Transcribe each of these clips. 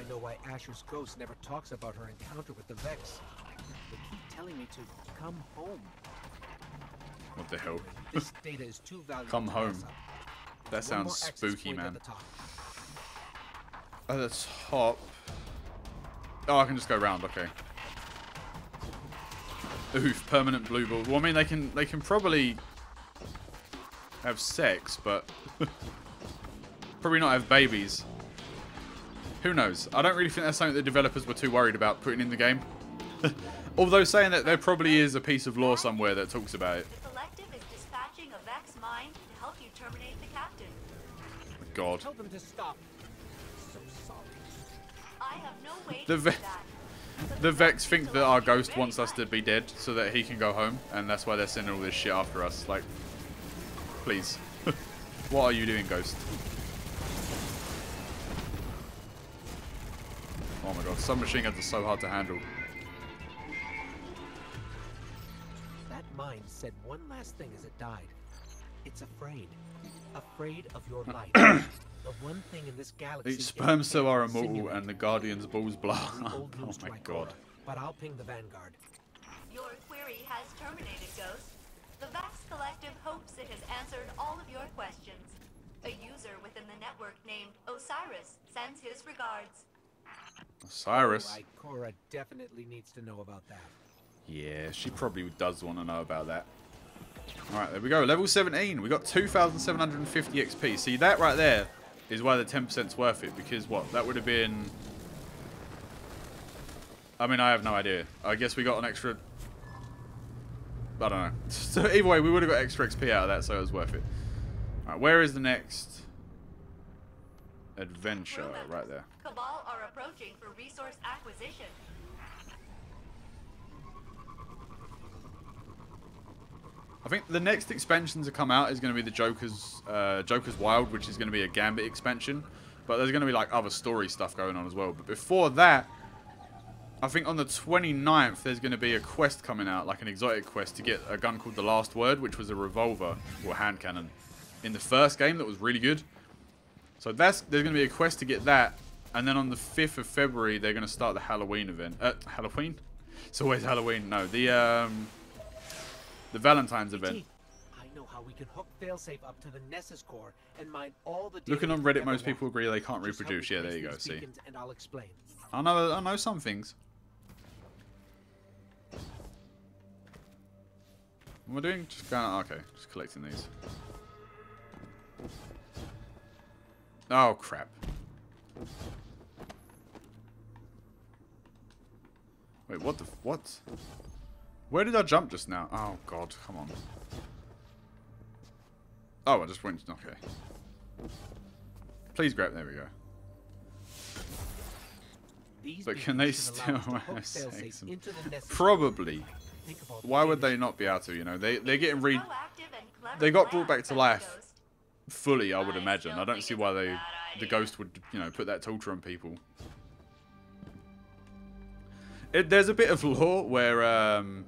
I know why Asher's ghost never talks about her encounter with the Vex. They keep telling me to come home. What the hell? This data is too valuable. Come home. That sounds spooky, point at man. the. At the top. Oh, I can just go round. Okay. Oof, permanent blue ball. Well, I mean, they can they can probably have sex, but probably not have babies. Who knows? I don't really think that's something the developers were too worried about putting in the game. Although saying that there probably is a piece of lore somewhere that talks about it. The collective is dispatching a Vex mind to help you terminate the captain. God. Tell them to stop. So sorry. I have no way The to Ve- do that. The Vex think that our ghost wants us to be dead so that he can go home, and that's why they're sending all this shit after us. Like, please. what are you doing, Ghost? Oh my god, submachine guns are so hard to handle. That mind said one last thing as it died. It's afraid. Afraid of your light. the one thing in this galaxy. Each it sperm cell are immortal, insinuate. and the Guardian's balls blow. Oh my god. But I'll ping the Vanguard. Your query has terminated, Ghost. The Vex Collective hopes it has answered all of your questions. A user within the network named Osiris sends his regards. Cyrus. Right, Cora definitely needs to know about that. Yeah, she probably does want to know about that. Alright, there we go. Level 17. We got 2,750 XP. See, that right there is why the 10%'s worth it. Because, what? That would have been... I mean, I have no idea. I guess we got an extra... I don't know. So either way, we would have got extra XP out of that, so it was worth it. Alright, where is the next adventure? Right there. Cabal are approaching for resource acquisition. I think the next expansion to come out is going to be the Joker's uh, Joker's Wild, which is going to be a Gambit expansion. But there's going to be like other story stuff going on as well. But before that, I think on the 29th there's going to be a quest coming out, like an exotic quest to get a gun called the Last Word, which was a revolver or hand cannon in the first game that was really good. So that's there's going to be a quest to get that, and then on the 5th of February they're going to start the Halloween event. Uh, Halloween? It's always Halloween. No, the um, the Valentine's event. I know how we can hook Failsafe up to the Nessus core and mine all the Looking on Reddit, most people agree they can't reproduce. Yeah, there you go. See, And I'll explain. I know, I know some things. What am I doing? Just going. Okay, just collecting these. Oh crap! Wait, what the what? Where did I jump just now? Oh god, come on. Oh, I just went. Okay. Please grab. There we go. These But can they beacons should allow us still to hook have sex Failsafe and- into the Probably. Why would they not be able to? You know, they they're getting re Proactive and clever they got brought back to life. Ghost. fully. I would imagine. I don't see why they the ghost would you know put that torture on people. It, there's a bit of lore where um,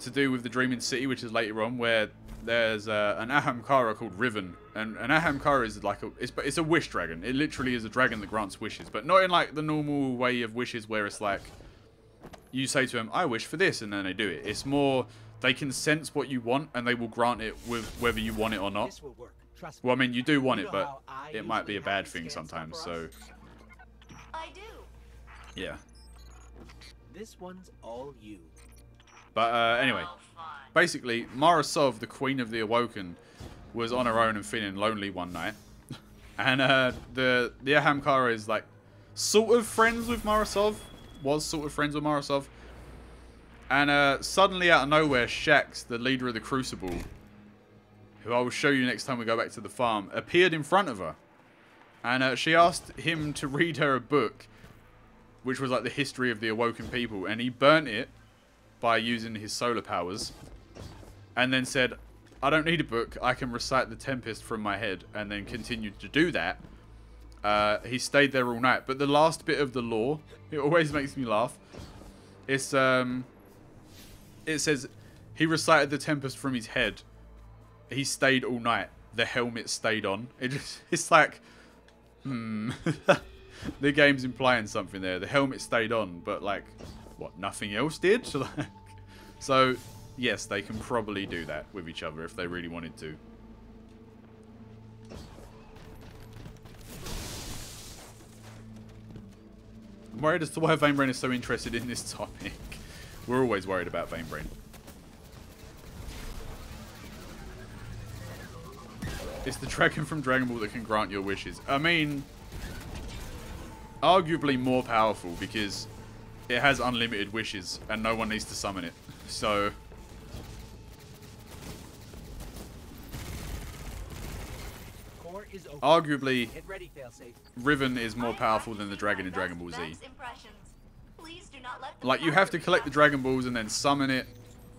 to do with the Dreaming City, which is later on, where there's uh, an Ahamkara called Riven, and an Ahamkara is like a it's it's a wish dragon. It literally is a dragon that grants wishes, but not in like the normal way of wishes where it's like you say to them, "I wish for this," and then they do it. It's more they can sense what you want and they will grant it with whether you want it or not. This will work. Trust me. Well, I mean, you do want You it, but it might be a bad thing sometimes. So. I do. yeah. This one's all you. But uh, anyway, Oh, basically, Mara Sov, the Queen of the Awoken, was on her own and feeling lonely one night, and uh, the the Ahamkara is like sort of friends with Mara Sov, was sort of friends with Mara Sov, and uh, suddenly out of nowhere, Shaxx, the leader of the Crucible, who I will show you next time we go back to the farm, appeared in front of her, and uh, she asked him to read her a book, which was like the history of the Awoken people, and he burnt it by using his solar powers, and then said, I don't need a book, I can recite the Tempest from my head, and then continued to do that. Uh, he stayed there all night. But the last bit of the lore, it always makes me laugh. It's, um, it says, he recited the Tempest from his head. He stayed all night. The helmet stayed on. It just, it's like, hmm. the game's implying something there. The helmet stayed on, but like, what? Nothing else did. So, like, so yes, they can probably do that with each other if they really wanted to. I'm worried as to why Vanebrain is so interested in this topic. We're always worried about Vanebrain. It's the dragon from Dragon Ball that can grant your wishes. I mean, arguably more powerful because it has unlimited wishes and no one needs to summon it. So, arguably. Riven is more powerful than the dragon in Dragon Ball Z. Like, you have to collect the. Dragon Balls and then summon it,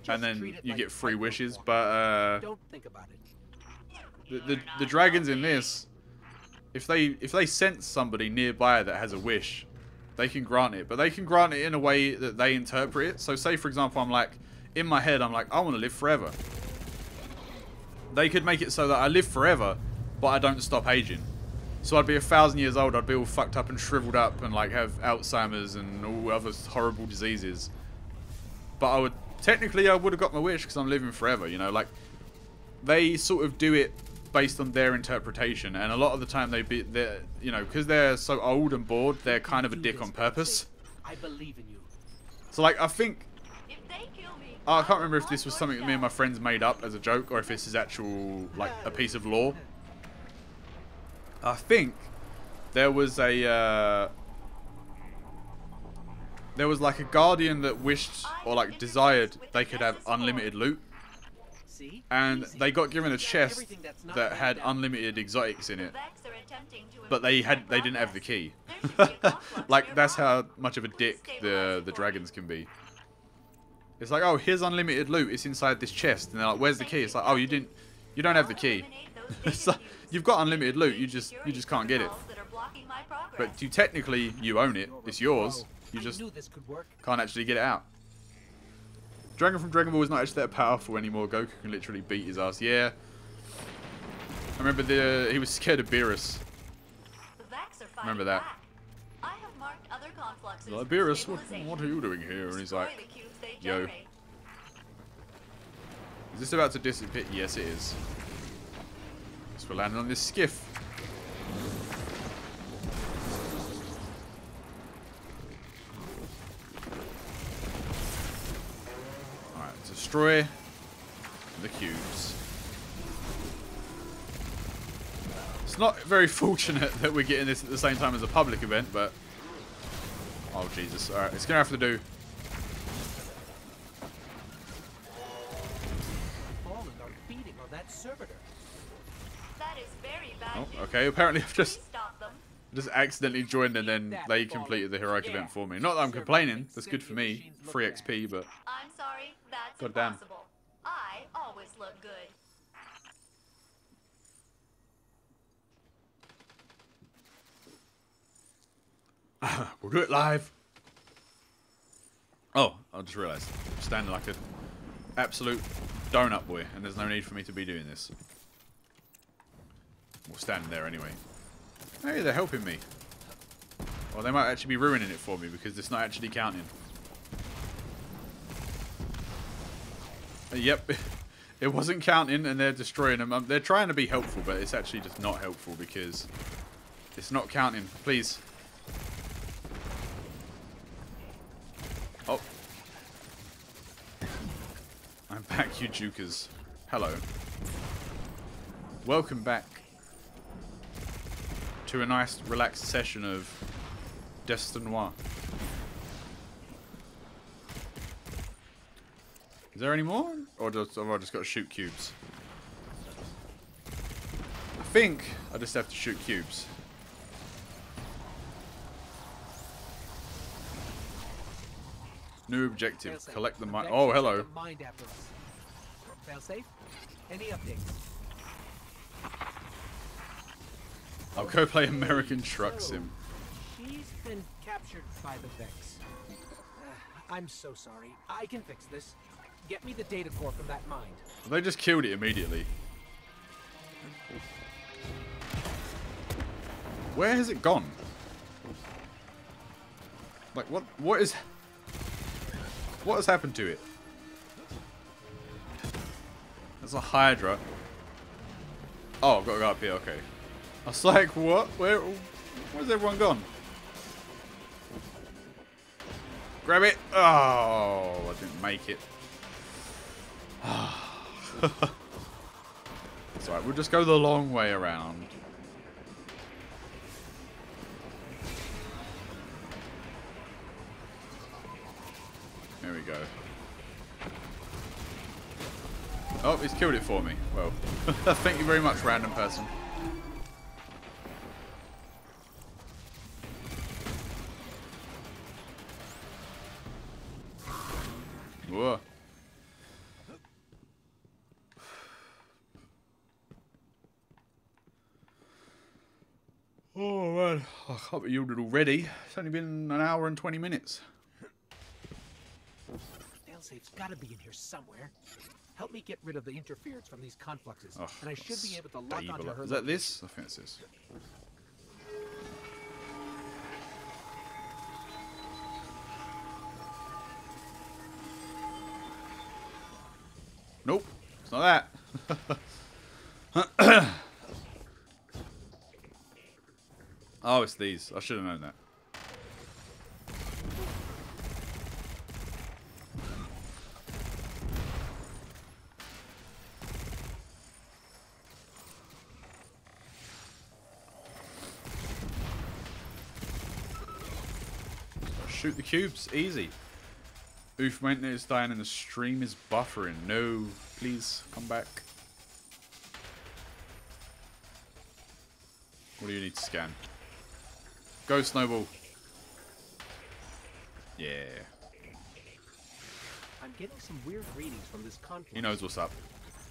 and then you get free wishes, but, uh... Don't think about it. The, the, dragons in this, if they if they sense somebody nearby that has a wish, they can grant it. But they can grant it in a way that they interpret it. So say for example, I'm like, in my head, I'm like, I want to live forever. They could make it so that I live forever, but I don't stop aging. So I'd be a thousand years old, I'd be all fucked up and shriveled up and like have Alzheimer's and all other horrible diseases. But I would, technically I would have got my wish because I'm living forever, you know, like they sort of do it based on their interpretation, and a lot of the time they be, they you know, because they're so old and bored, they're kind of a dick on purpose. I believe in you. So like, I think If they kill me, oh, I can't remember if this was something that me and my friends made up as a joke, or if this is actual like a piece of lore. I think there was a uh, there was like a guardian that wished or like desired they could have unlimited loot. And they got given a chest everything that's not that had unlimited exotics in it, Vex are attempting to but they had they didn't have the key. There should be a conflux like that's how much of a dick the the dragons can be. It's like, oh, here's unlimited loot. It's inside this chest, and they're like, where's the key? It's like, oh, you didn't, you don't have the key. It's like, you've got unlimited loot. You just you just can't get it. But you technically you own it. It's yours. You just knew this could work. can't actually get it out. Dragon from Dragon Ball is not actually that powerful anymore. Goku can literally beat his ass. Yeah. I remember the he was scared of Beerus. Remember that. I have marked other confluxes Like, Beerus, what, what are you doing here? And he's like, the cubes they "Yo." is this about to disappear? Yes, it is. We're landing on this skiff. Alright, destroy the cubes. It's not very fortunate that we're getting this at the same time as a public event, but... Oh, Jesus. Alright, it's going to have to do. Fallen are feeding on that servitor. That is very bad Oh, okay. Apparently I've just Please them. just accidentally joined and then they completed the heroic event for me. Not that I'm complaining. That's good for me. Free XP, but... I'm sorry, that's God damn. I always look good. We'll do it live. Oh, I just realised. I'm standing like an absolute donut boy, and there's no need for me to be doing this. We'll stand there anyway. Hey, they're helping me. Well, they might actually be ruining it for me because it's not actually counting. Yep, it wasn't counting, and they're destroying them. Um, they're trying to be helpful, but it's actually just not helpful because it's not counting. Please. Oh. I'm back, you jukers. Hello. Welcome back to a nice, relaxed session of Destinoir. Is there any more? Or just, have I just got to shoot cubes? I think I just have to shoot cubes. New objective. Failsafe, Collect the mind. Oh, hello. Mind after us. Failsafe? Any updates? I'll go play American Truck Sim. She's been captured by the Vex. Uh, I'm so sorry. I can fix this. Get me the data core from that mind. They just killed it immediately. Where has it gone? Like, what? What is... What has happened to it? There's a Hydra. Oh, I've got to go up here, okay. I was like, what? Where, where's everyone gone? Grab it! Oh, I didn't make it. it's alright, we'll just go the long way around. There we go. Oh, he's killed it for me. Well, thank you very much, random person. Whoa. Oh can't be yielded already. It's only been an hour and 20 minutes. Failsafe's gotta be in here somewhere. Help me get rid of the interference from these confluxes, Oh, and I should be able to lock onto her. Is that this? I think it's this. Nope, it's not that. these. I should have known that. Shoot the cubes, easy. Oof, maintenance is dying and the stream is buffering. No, please come back. What do you need to scan? Go, Snowball. Yeah, I'm getting some weird readings from this he knows what's up.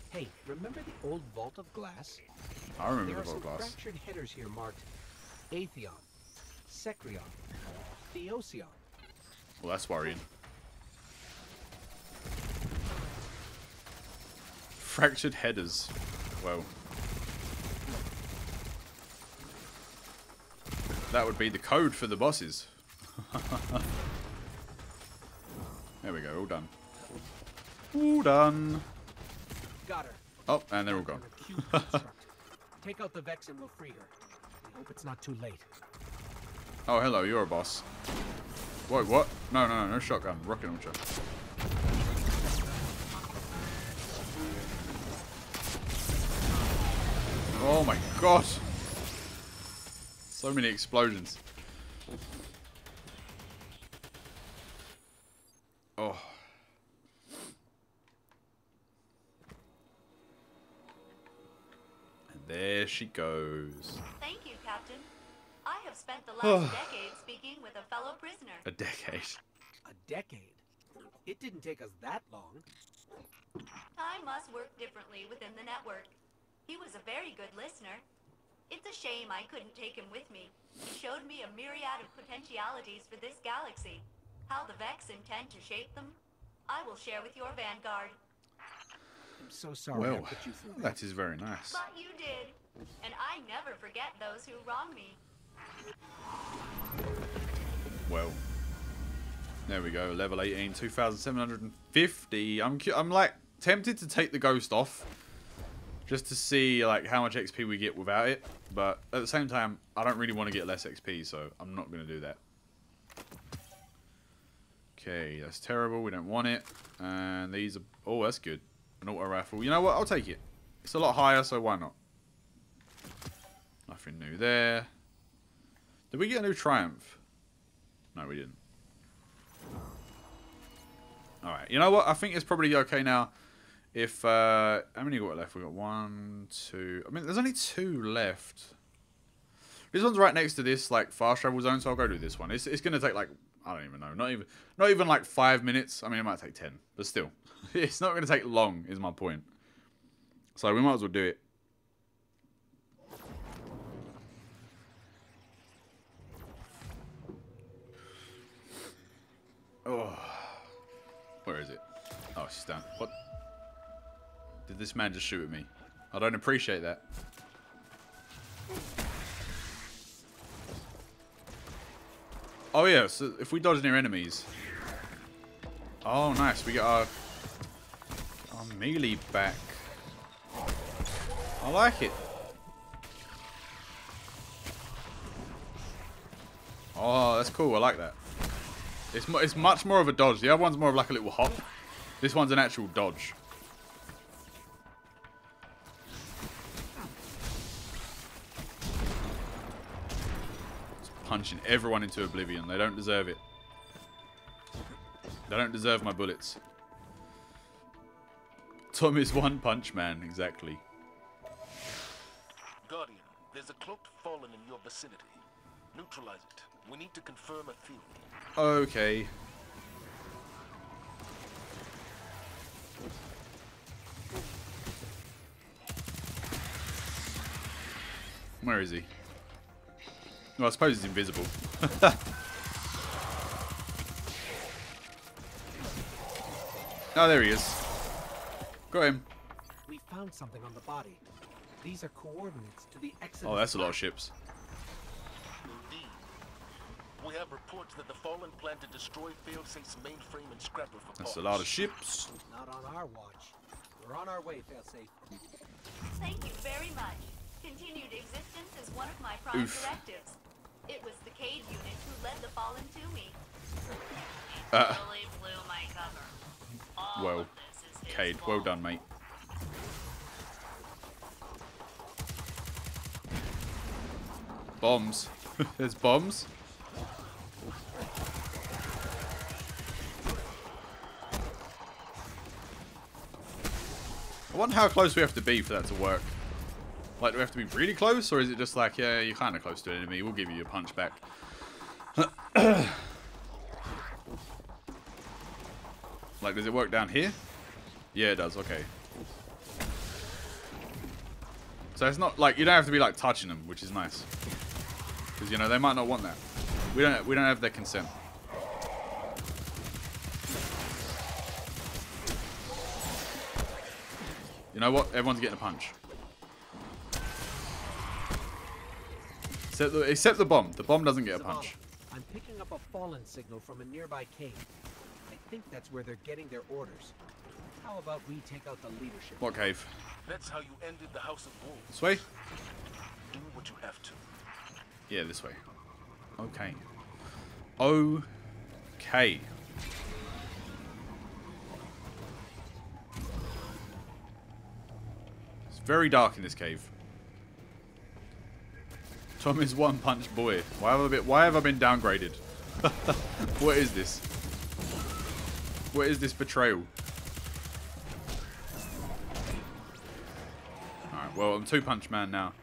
Hey, remember the old vault of glass? I remember There the are some vault glass. fractured headers here marked Atheon, Sekrion, Theosyion. Well, that's worrying. Fractured headers. Well. That would be the code for the bosses. there we go, all done. All done. Got her. Oh, and they're all gone. a cube construct. Take out the Vex and we'll free her. I hope it's not too late. Oh, hello, you're a boss. Wait, what? No, no, no, no shotgun. Rocket launcher. Oh my god! So many explosions. Oh. And there she goes. Thank you, Captain. I have spent the last oh. decade speaking with a fellow prisoner. A decade. A decade. It didn't take us that long. Time must work differently within the network. He was a very good listener. It's a shame I couldn't take him with me. He showed me a myriad of potentialities for this galaxy. How the Vex intend to shape them, I will share with your vanguard. I'm so sorry I Well, put you through that. that is very nice. But you did. And I never forget those who wrong me. Well, there we go. Level 18, 2,750. I'm, cu- I'm like tempted to take the ghost off just to see like how much XP we get without it. But at the same time, I don't really want to get less XP, so I'm not going to do that. Okay, that's terrible. We don't want it. And these are... Oh, that's good. An auto rifle. You know what? I'll take it. It's a lot higher, so why not? Nothing new there. Did we get a new Triumph? No, we didn't. Alright, you know what? I think it's probably okay now. If, uh, how many got left? we got one, two, I mean, there's only two left. This one's right next to this, like, fast travel zone, so I'll go do this one. It's, it's to take, like, I don't even know, not even, not even, like, five minutes. I mean, it might take ten, but still. it's not to take long, is my point. So we might as well do it. Oh. Where is it? Oh, she's down. What? Did this man just shoot at me? I don't appreciate that. Oh yeah, so if we dodge near enemies. Oh nice, we got our, our melee back. I like it. Oh, that's cool. I like that. It's it's much more of a dodge. The other one's more of like a little hop. This one's an actual dodge. Punching everyone into oblivion. They don't deserve it. They don't deserve my bullets. Tom is one punch man, exactly. Guardian, there's a cloaked fallen in your vicinity. Neutralize it. We need to confirm a theory. Okay. Where is he? Well, I suppose he's invisible. oh, there he is. Got him. We found something on the body. These are coordinates to the exit. Oh, that's a lot of ships. Indeed. We have reports that the Fallen plan to destroy Failsafe's mainframe and scrapper for That's a lot of ships. Not on our watch. We're on our way, failsafe. Thank you very much. Continued existence is one of my prime Oof. directives. It was the Cayde unit who led the Fallen to me. Uh. totally blew my cover. All Well, of this is his Cayde, well fault. done, mate. Bombs. There's bombs. I wonder how close we have to be for that to work. Like, do we have to be really close, or is it just like, yeah, you're kind of close to an enemy, we'll give you a punch back. like, does it work down here? Yeah, it does, okay. So it's not like, you don't have to be like touching them, which is nice. Because, you know, they might not want that. We don't, we don't have their consent. You know what? Everyone's getting a punch. Except the, except the bomb. The bomb doesn't get a punch. I'm picking up a fallen signal from a nearby cave. I think that's where they're getting their orders. How about we take out the leadership? What cave? That's how you ended the House of Wolves. This way? Do what you have to. Yeah, this way. Okay. Okay. It's very dark in this cave. Tom is one punch boy. Why have I been, why have I been downgraded? what is this? What is this betrayal? Alright, well, I'm two punch man now.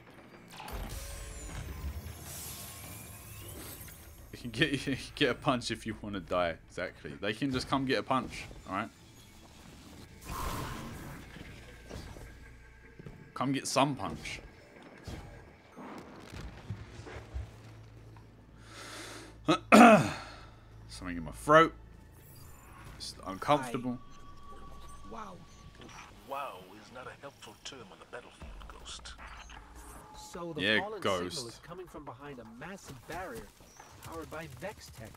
You can get get a punch if you want to die. Exactly. They can just come get a punch. All right. Come get some punch. Something in my throat. It's uncomfortable. Wow. Wow is not a helpful term on the battlefield, Ghost. So the Yeah, fallen ghost. signal is coming from behind a massive barrier powered by Vex Tech.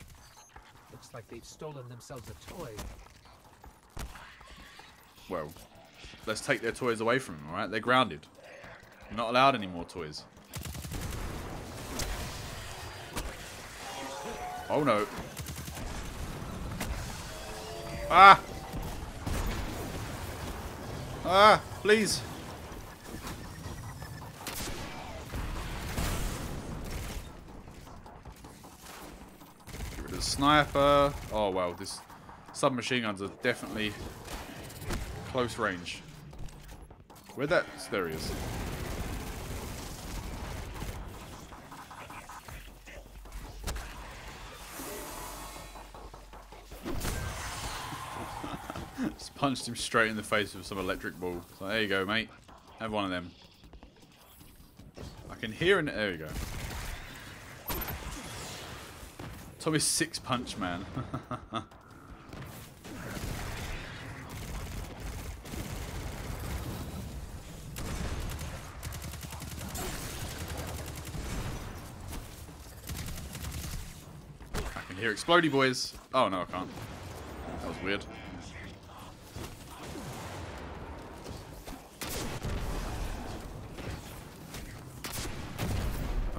Looks like they've stolen themselves a toy. Well, let's take their toys away from them. All right, they're grounded. You're not allowed any more toys. Oh no. Ah! Ah, please. Get rid of the sniper. Oh wow, this submachine guns are definitely close range. Where that? There he is. Just punched him straight in the face with some electric ball. So there you go, mate. Have one of them. I can hear an. There we go. Tommy's six punch man. I Here, explodey boys. Oh, no, I can't. That was weird.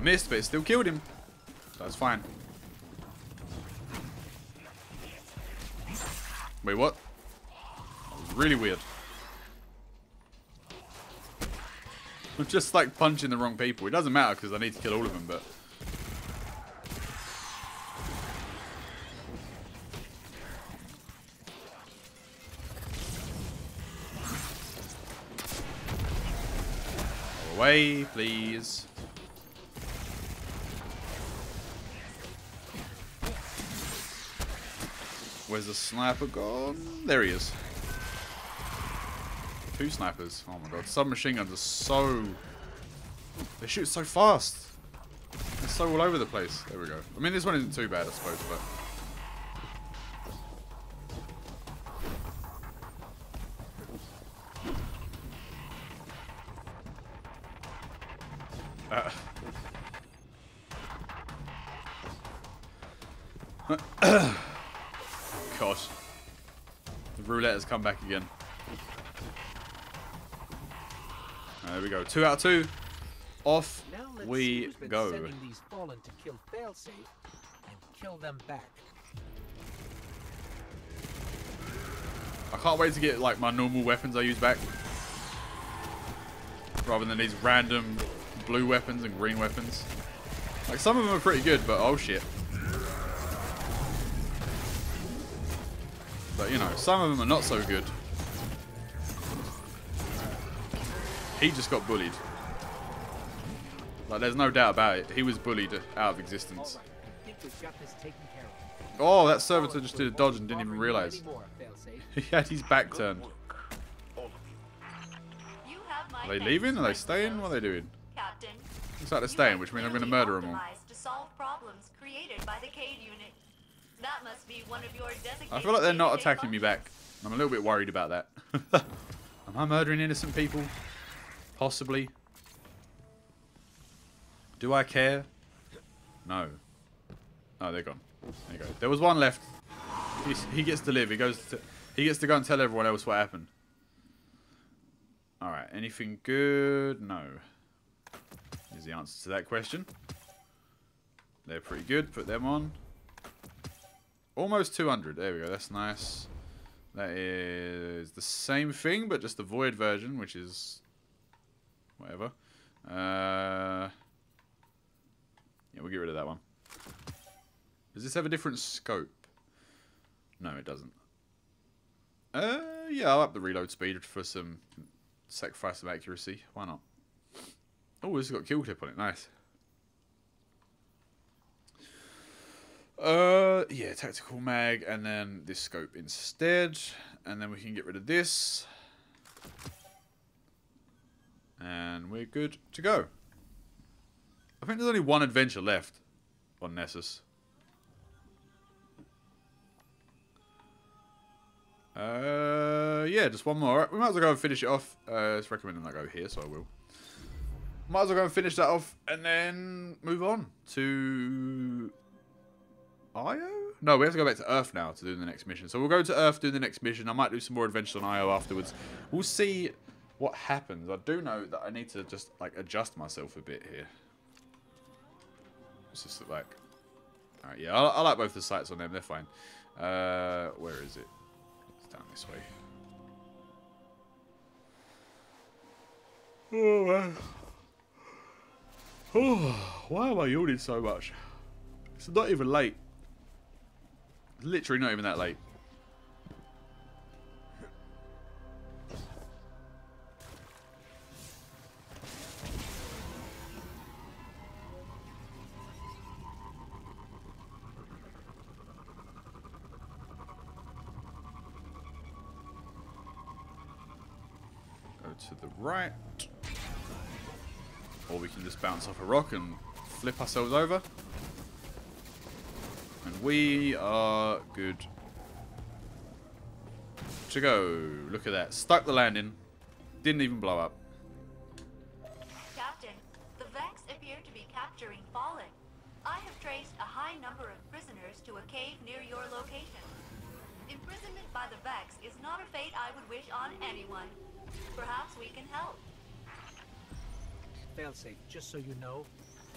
Missed, but it still killed him. That's fine. Wait, what? Really weird. I'm just like punching the wrong people. It doesn't matter because I need to kill all of them, but... Away, please. Where's the sniper gone? There he is. Two snipers. Oh my god. Submachine guns are so... They shoot so fast. They're so all over the place. There we go. I mean, this one isn't too bad, I suppose, but... come back again. There we go. Two out of two. Off Now let's see we go. sending these fallen to kill kill them back. I can't wait to get like my normal weapons I use back. Rather than these random blue weapons and green weapons. Like some of them are pretty good, but oh shit. But you know, some of them are not so good. He just got bullied. Like there's no doubt about it. He was bullied out of existence. I think we've got this taken care of. Oh, that servitor just did a dodge and didn't even realize. Any more, he had his back turned. work, all of you. You have my Are they leaving? Are they staying? What are they doing? Captain. Looks like they're staying, which means I'm going to murder them all. I feel like they're not attacking me back. I'm a little bit worried about that. Am I murdering innocent people? Possibly. Do I care? No. No, they're gone. There you go. There was one left. He's, he gets to live. He goes. To, he gets to go and tell everyone else what happened. All right. Anything good? No. Is the answer to that question. They're pretty good. Put them on. Almost 200. There we go. That's nice. That is the same thing, but just the void version, which is whatever. Uh, yeah, we'll get rid of that one. Does this have a different scope? No, it doesn't. Uh, yeah, I'll up the reload speed for some sacrifice of accuracy. Why not? Oh, this has got kill clip on it. Nice. Uh, yeah, tactical mag, and then this scope instead, and then we can get rid of this, and we're good to go. I think there's only one adventure left on Nessus. Uh, yeah, just one more. We might as well go and finish it off. Uh, it's recommending I go here, so I will. Might as well go and finish that off, and then move on to Io? No, we have to go back to Earth now to do the next mission. So we'll go to Earth, do the next mission. I might do some more adventures on Io afterwards. We'll see what happens. I do know that I need to just like adjust myself a bit here. What's this look like? Alright, yeah, I, I like both the sights on them. They're fine. Uh, where is it? It's down this way. Oh, man. Oh, why am I yawning so much? It's not even late. Literally not even that late. Go to the right. Or we can just bounce off a rock and flip ourselves over. And we are good to go. Look at that. Stuck the landing. Didn't even blow up. Captain, the Vex appear to be capturing Fallen. I have traced a high high number of prisoners to a cave near your location. Imprisonment by the Vex is not a fate I would wish on anyone. Perhaps we can help. Failsafe, just so you know,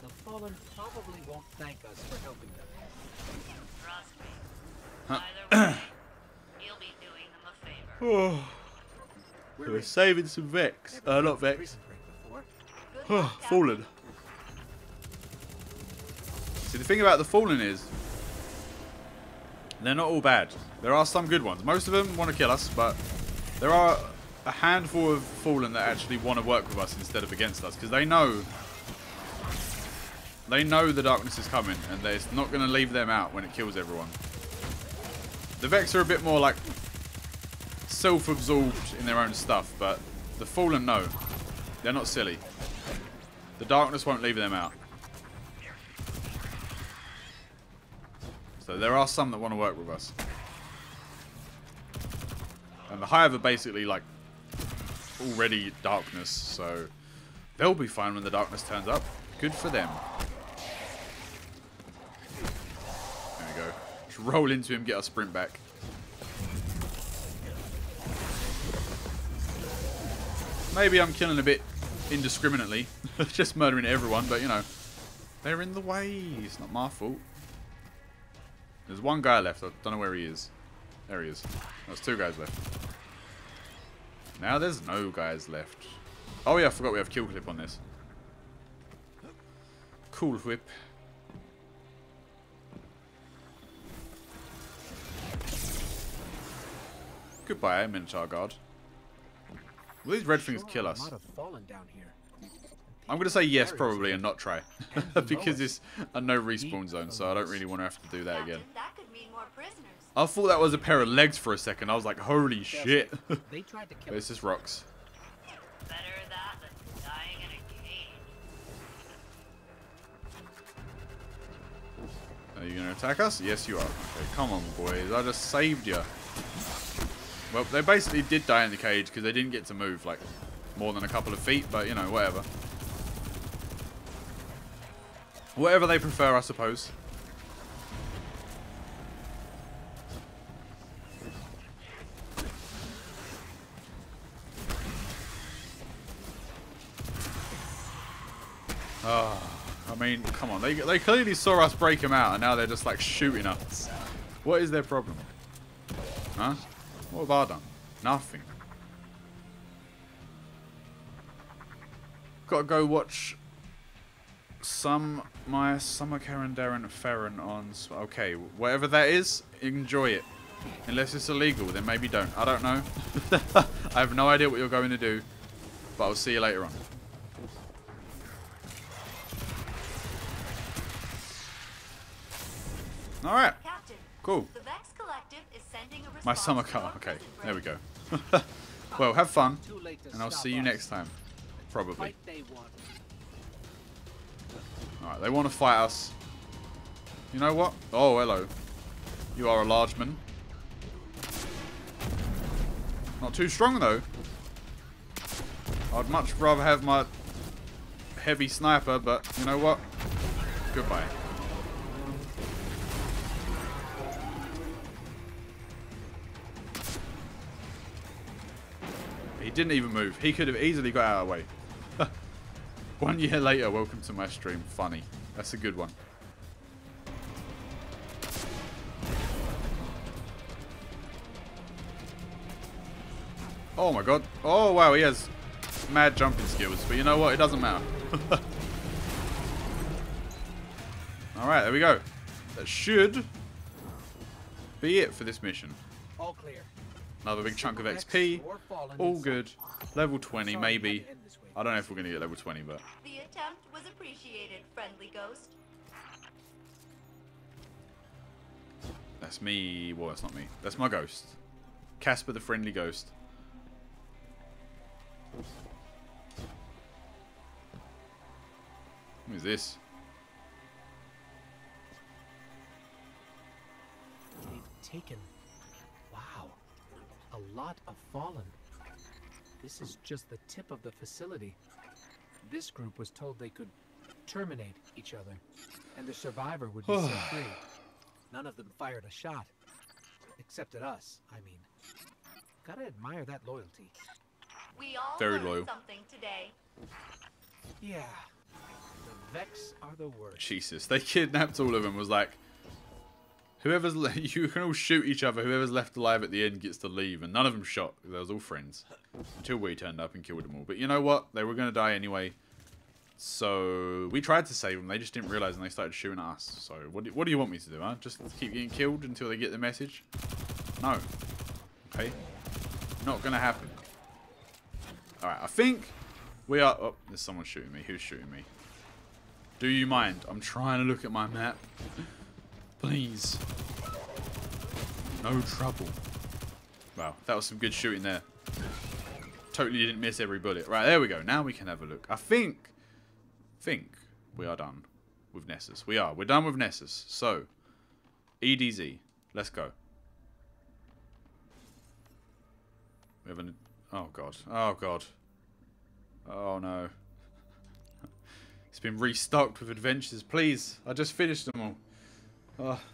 the Fallen probably won't thank us for helping them. Trust me. Either way, you'll be doing them a favor. Oh, We're saving some Vex. Uh, not Vex. Oh. Fallen. See, the thing about the Fallen is, they're not all bad. There are some good ones. Most of them want to kill us, but there are a handful of Fallen that actually want to work with us instead of against us, because they know, they know the darkness is coming, and it's not going to leave them out when it kills everyone. The Vex are a bit more like self-absorbed in their own stuff, but the Fallen know. They're not silly. The darkness won't leave them out. So there are some that want to work with us. And the Hive are basically like already darkness, so they'll be fine when the darkness turns up. Good for them. There we go. Just roll into him, get our sprint back. Maybe I'm killing a bit indiscriminately. Just murdering everyone, but you know. They're in the way. It's not my fault. There's one guy left. I don't know where he is. There he is. There's two guys left. Now there's no guys left. Oh yeah, I forgot we have kill clip on this. Cool whip. Goodbye, Minotaur God. Will these red things kill us? A lot of Fallen down here. I'm going to say yes, probably, and not try. Because lowest. it's a no respawn zone, so I don't really want to have to do that again. Captain, that could mean more prisoners. I thought that was a pair of legs for a second. I was like, holy shit. but They tried to kill it's just rocks. Better that than dying in a cage. Are you going to attack us? Yes, you are. Okay, come on, boys. I just saved you. Well, they basically did die in the cage because they didn't get to move, like, more than a couple of feet, but, you know, whatever. Whatever they prefer, I suppose. Oh, I mean, come on. They, they clearly saw us break them out, and now they're just, like, shooting us. What is their problem? Huh? What have I done? Nothing. Gotta go watch some my Summer Karen Darren Farron on. Okay, whatever that is, enjoy it. Unless it's illegal, then maybe don't. I don't know. I have no idea what you're going to do, but I'll see you later on. All right, cool. My summer car. Okay, there we go. well, have fun, Too late to and I'll see you next time. Probably. Fight they want. Alright, they want to fight us. You know what? Oh, hello. You are a large man. Not too strong, though. I'd much rather have my heavy sniper, but you know what? Goodbye. Didn't even move. He could have easily got out of the way. One year later, welcome to my stream. Funny. That's a good one. Oh my god. Oh wow, he has mad jumping skills. But you know what? It doesn't matter. Alright, there we go. That should be it for this mission. All clear. Another big chunk of XP. All good. Level 20, maybe. had to end this way. I don't know if we're going to get level 20, but... The attempt was appreciated, friendly ghost. That's me. Well, that's not me. That's my ghost. Casper the friendly ghost. Who is this? They've taken. Wow. A lot of fallen. This is just the tip of the facility. This group was told they could terminate each other. and the survivor would be set free. None of them fired a shot. Except at us, I mean. Gotta admire that loyalty. We all Very learned loyal. something today. Yeah. The Vex are the worst. Jesus, they kidnapped all of them. Was like, whoever's you can all shoot each other. Whoever's left alive at the end gets to leave, and none of them shot. They was all friends until we turned up and killed them all. But you know what? They were gonna die anyway. So we tried to save them. They just didn't realize, and they started shooting at us. So what do, what do you want me to do? Huh? Just keep getting killed until they get the message? No. Okay. Not gonna happen. All right. I think we are. Oh, there's someone shooting me. Who's shooting me? Do you mind? I'm trying to look at my map. Please. No trouble. Wow, that was some good shooting there. Totally didn't miss every bullet. Right, there we go. Now we can have a look. I think, think we are done with Nessus. We are. We're done with Nessus. So, EDZ. Let's go. We have an... Oh, God. Oh, God. Oh, no. It's been restocked with adventures. Please, I just finished them all. Oh,